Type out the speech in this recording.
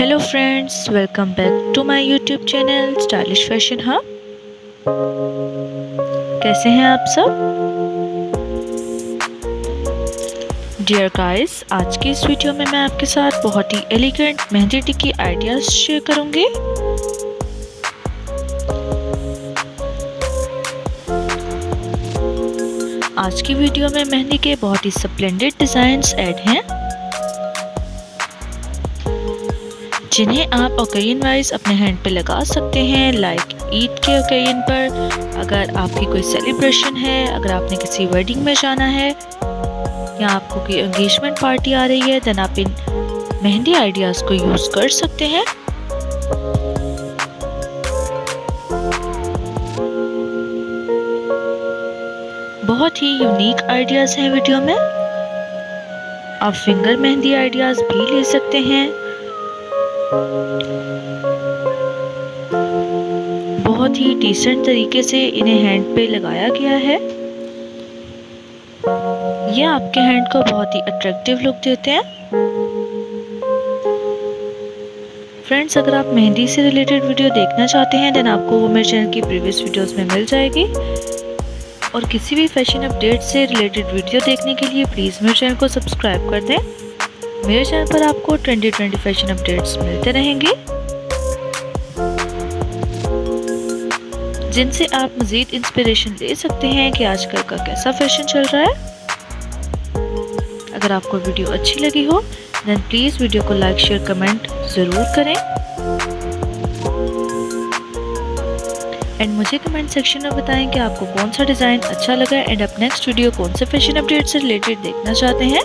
Hello friends welcome back to my YouTube channel stylish fashion hub कैसे हैं आप सब? डियर गाइस आज की इस वीडियो में मैं आपके साथ बहुत ही elegant mehndi tikki ideas share करूँगी। आज की वीडियो में मेहंदी के बहुत ही स्प्लेंडेड डिज़ाइंस ऐड हैं। जिन्हें आप ओकेजन वाइज अपने हैंड पे लगा सकते हैं लाइक ईद के ओकेजन पर। अगर आपकी कोई सेलिब्रेशन है, अगर आपने किसी वेडिंग में जाना है, या आपको कोई एंगेजमेंट पार्टी आ रही है देन आप इन मेहंदी आइडियाज़ को यूज़ कर सकते हैं। बहुत ही यूनिक आइडियाज़ हैं वीडियो में। आप फिंगर मेहंदी आइडियाज़ भी ले सकते हैं। बहुत ही डिसेंट तरीके से इन्हें हैंड पे लगाया गया है। ये आपके हैंड को बहुत ही अट्रैक्टिव लुक देते हैं। फ्रेंड्स अगर आप मेहंदी से रिलेटेड वीडियो देखना चाहते हैं देन आपको वो मेरे चैनल की प्रीवियस वीडियोस में मिल जाएगी। और किसी भी फ़ैशन अपडेट से रिलेटेड वीडियो देखने के लिए प्लीज़ मेरे चैनल को सब्सक्राइब कर दें। मेरे चैनल पर आपको 2020 फ़ैशन अपडेट्स मिलते रहेंगे। जिनसे आप मज़ीद इंस्पिरेशन ले सकते हैं कि आजकल का कैसा फ़ैशन चल रहा है। अगर आपको वीडियो अच्छी लगी हो देन प्लीज़ वीडियो को लाइक शेयर कमेंट ज़रूर करें। एंड मुझे कमेंट सेक्शन में बताएँ कि आपको कौन सा डिज़ाइन अच्छा लगा एंड आप नेक्स्ट वीडियो कौन से फ़ैशन अपडेट से रिलेटेड देखना चाहते हैं।